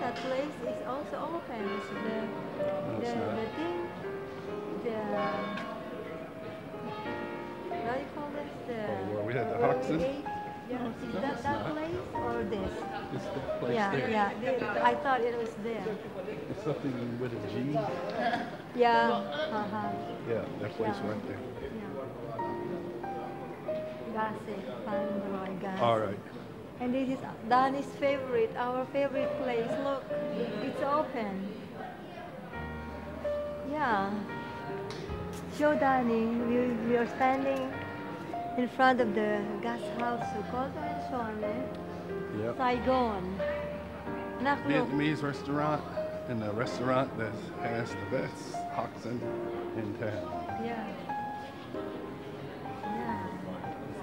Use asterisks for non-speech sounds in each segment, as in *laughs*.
that place is also open. It's the No, the, the thing, the what do you call this? The Oh, where we had the where we Hoxton? ate? Yeah, is that that not. place or this? It's the place yeah, there. yeah. the- I thought it was there. It's something with a G. *laughs* Yeah. Uh-huh. Yeah, that place Yeah. right there. Gase, Pandaroy Gase. All right. And this is Danny's favorite, our favorite place. Look, it's open. Yeah. Show Danny. We, we are standing in front of the gas house. Called Yep. Saigon. Vietnamese restaurant and the restaurant that has the best oxen in town. Yeah.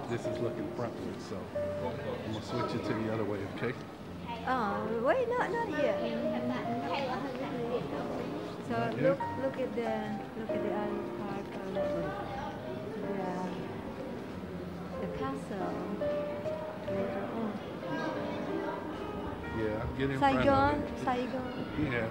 This is looking frontward, so I'm gonna switch it to the other way, okay? Oh, wait, not not yet. So Not yet? look look at the look at the other part of the the castle later on. Yeah, get in front Saigon, of it. Saigon. Yeah.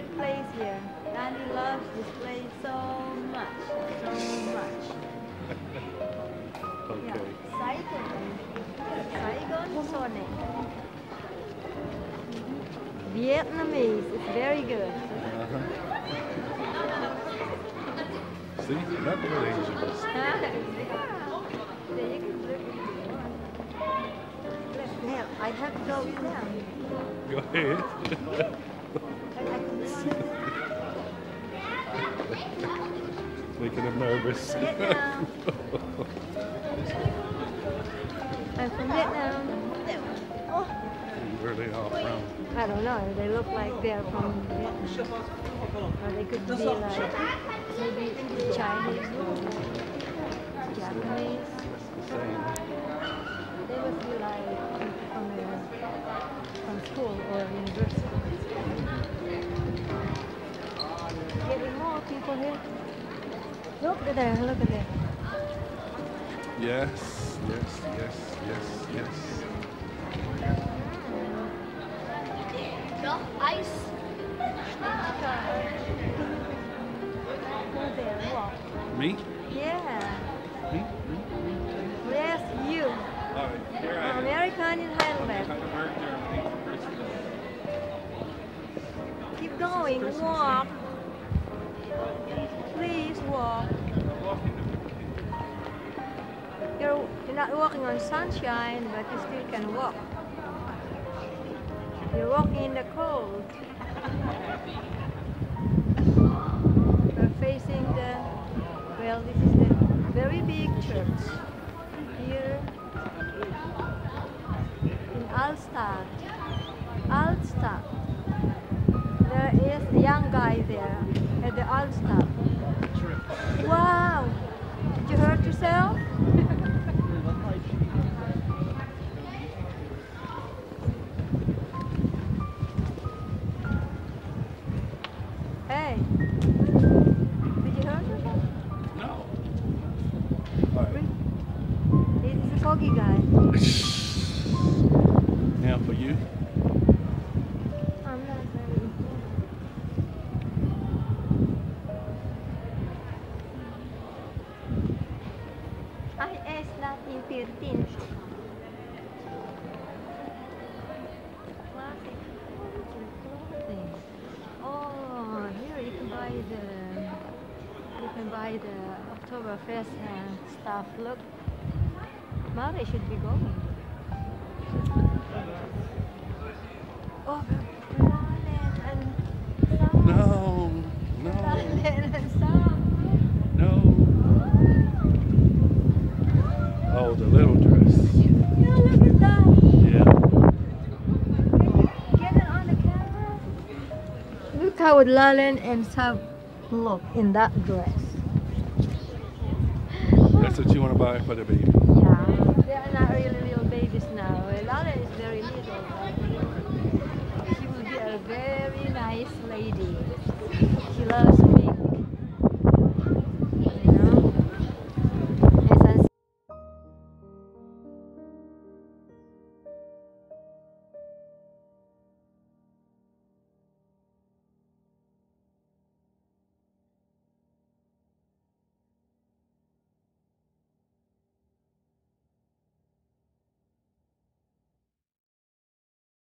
Favorite place here. Danny loves this place so much, so much. *laughs* Yeah, Okay. Saigon. Saigon Sonic. Vietnamese, it's very good. Uh-huh. *laughs* See, nothing with Asians. Now, I have to go down. Go ahead. *laughs* Making them nervous. Vietnam. I'm from Vietnam. Oh, Where they all from? I don't know. They look like they're from Vietnam. Or they could be like maybe Chinese, Japanese. They must be like from, a, from school or university. Getting more people here. Look at there, look at there. Yes, yes, yes, yes, yes. No, ice. There, walk. Me? Yeah. Me? Me? Yes, you. All right, here I am. American in Heidelberg. Heidelberg, Germany. Keep going, walk. Please walk. You're, you're not walking on sunshine, but you still can walk. You're walking in the cold. We're facing the, well, this is the very big church here in Altstadt. Altstadt. There is a young guy there the Altstadt. Wow! Did you hurt yourself? *laughs* hey! Did you hurt yourself? No. Right. He's a foggy guy. *laughs* Now for you. The you can buy the Oktoberfest uh, stuff. Look, Mare should be going. Oh, ramen and some. No, no, Ramen and some. no. Oh, the little dress. Yeah, look at that. Yeah. Get it on the camera. Look how Lalen and Sam look in that dress. That's what you want to buy for the baby. Yeah, they are not really little babies now. Lalen is very little. She will be a very nice lady. She loves me.